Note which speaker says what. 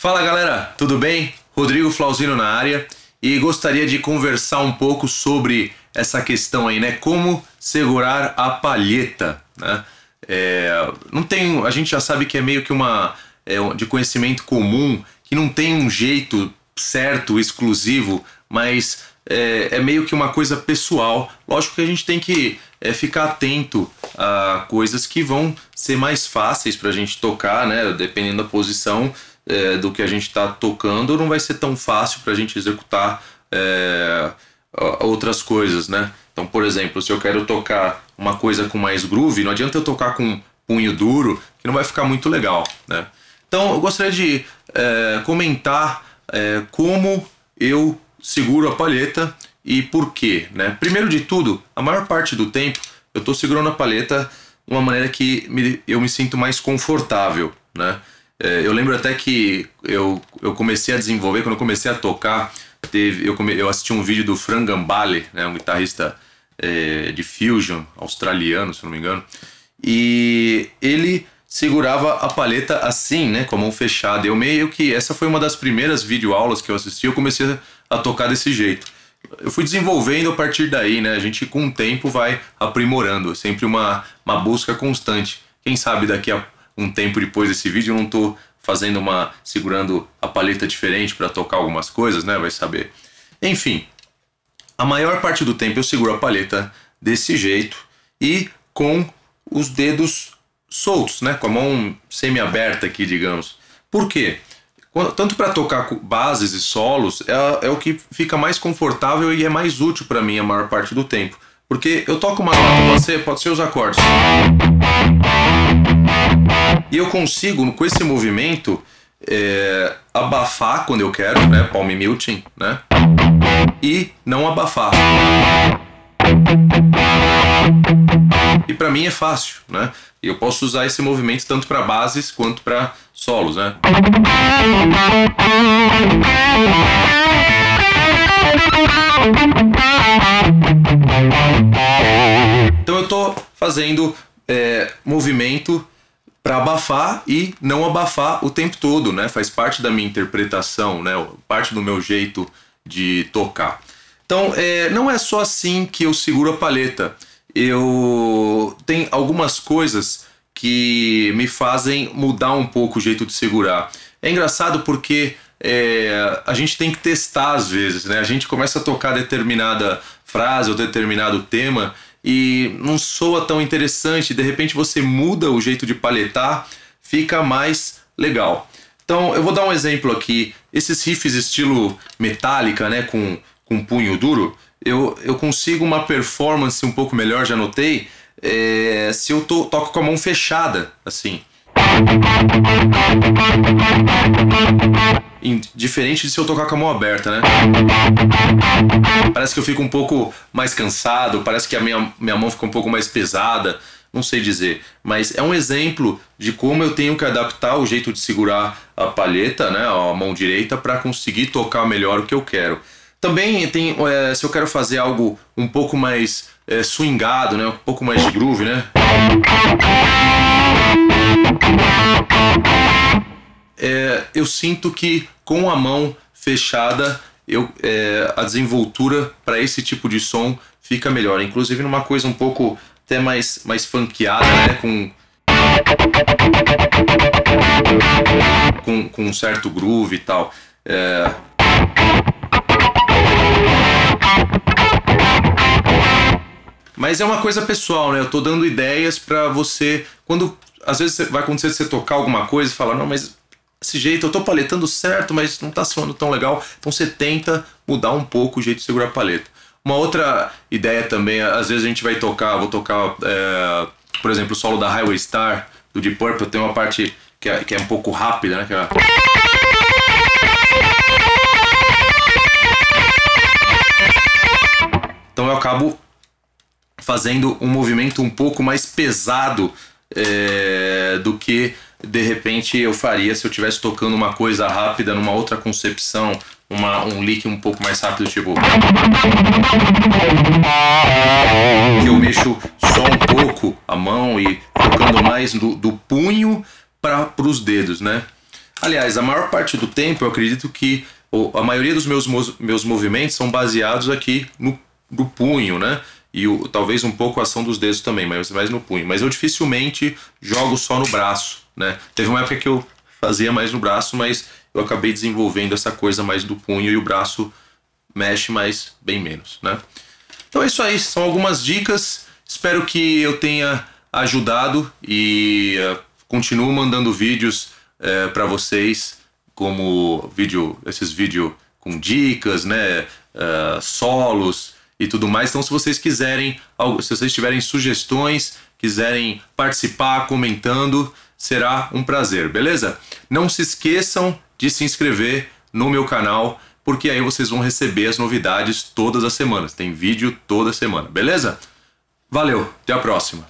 Speaker 1: Fala galera, tudo bem? Rodrigo Flauzino na área e gostaria de conversar um pouco sobre essa questão aí, né? Como segurar a palheta, né? É, não tem, a gente já sabe que é meio que uma é, de conhecimento comum que não tem um jeito certo, exclusivo, mas é, é, meio que uma coisa pessoal. Lógico que a gente tem que é, ficar atento a coisas que vão ser mais fáceis para a gente tocar, né? Dependendo da posição é, do que a gente está tocando, não vai ser tão fácil para a gente executar é, outras coisas, né? Então, por exemplo, se eu quero tocar uma coisa com mais groove, não adianta eu tocar com punho duro, que não vai ficar muito legal, né? Então, eu gostaria de é, comentar é, como eu seguro a palheta e por quê, né? Primeiro de tudo, a maior parte do tempo eu estou segurando a palheta de uma maneira que me, eu me sinto mais confortável, né? É, eu lembro até que eu, eu comecei a desenvolver, quando eu comecei a tocar, teve, eu, come, eu assisti um vídeo do Fran Gambale, né, um guitarrista é, de fusion australiano, se não me engano, e ele segurava a palheta assim, né, com a mão fechada. Eu meio que essa foi uma das primeiras videoaulas que eu assisti, eu comecei a tocar desse jeito. Eu fui desenvolvendo a partir daí, né? A gente com o tempo vai aprimorando, sempre uma, uma busca constante. Quem sabe daqui a um tempo depois desse vídeo eu não tô fazendo uma segurando a palheta diferente para tocar algumas coisas, né? Vai saber. Enfim, a maior parte do tempo eu seguro a palheta desse jeito e com os dedos soltos, né? Com a mão semi-aberta aqui, digamos. Por quê? Tanto para tocar bases e solos, é, é, o que fica mais confortável e é mais útil para mim a maior parte do tempo. Porque eu toco uma nota, pode ser, pode ser os acordes. E eu consigo, com esse movimento, é, abafar quando eu quero, né? Palm muting, né? E não abafar. E para mim é fácil, né? Eu posso usar esse movimento tanto para bases quanto para solos, né? Então eu tô fazendo abafar e não abafar o tempo todo, né? Faz parte da minha interpretação, né? Parte do meu jeito de tocar. Então, é, não é só assim que eu seguro a palheta. Eu tem algumas coisas que me fazem mudar um pouco o jeito de segurar. É engraçado porque é, a gente tem que testar às vezes, né? A gente começa a tocar determinada frase ou determinado tema e não soa tão interessante, de repente você muda o jeito de paletar, fica mais legal. Então eu vou dar um exemplo aqui. Esses riffs estilo metálica, né, com, com punho duro, eu, eu consigo uma performance um pouco melhor, já notei, é, se eu to, toco com a mão fechada, assim. Diferente de se eu tocar com a mão aberta, né? Parece que eu fico um pouco mais cansado, parece que a minha, minha mão fica um pouco mais pesada, não sei dizer. Mas é um exemplo de como eu tenho que adaptar o jeito de segurar a palheta, né, a mão direita, para conseguir tocar melhor o que eu quero. Também tem, é, se eu quero fazer algo um pouco mais é, swingado, né, um pouco mais de groove, né? é, eu sinto que com a mão fechada eu, é, a desenvoltura para esse tipo de som fica melhor. Inclusive numa coisa um pouco até mais, mais funkeada, né? Com, com, com um certo groove e tal. É... Mas é uma coisa pessoal, né? Eu tô dando ideias para você. Quando às vezes vai acontecer você tocar alguma coisa e falar, não, mas esse jeito, eu tô paletando certo, mas não tá soando tão legal. Então você tenta mudar um pouco o jeito de segurar a paleta. Uma outra ideia também, às vezes a gente vai tocar, vou tocar, é, por exemplo, o solo da Highway Star, do Deep Purple, tem uma parte que é, que é um pouco rápida, né? Que é... Então eu acabo fazendo um movimento um pouco mais pesado é, do que de repente eu faria se eu estivesse tocando uma coisa rápida numa outra concepção, uma, um lick um pouco mais rápido, tipo. Eu mexo só um pouco a mão e colocando mais do, do punho para os dedos, né? Aliás, a maior parte do tempo eu acredito que a maioria dos meus, meus movimentos são baseados aqui no, no punho, né? E o, talvez um pouco a ação dos dedos também, mas mais no punho. Mas eu dificilmente jogo só no braço, né? Teve uma época que eu fazia mais no braço, mas eu acabei desenvolvendo essa coisa mais do punho e o braço mexe, mas bem menos, né? Então é isso aí, são algumas dicas. Espero que eu tenha ajudado e uh, continuo mandando vídeos uh, eh, para vocês, como vídeo, esses vídeos com dicas, né, uh, solos e tudo mais. Então, se vocês quiserem, se vocês tiverem sugestões, quiserem participar comentando, será um prazer, beleza? Não se esqueçam de se inscrever no meu canal, porque aí vocês vão receber as novidades todas as semanas. Tem vídeo toda semana, beleza? Valeu, até a próxima.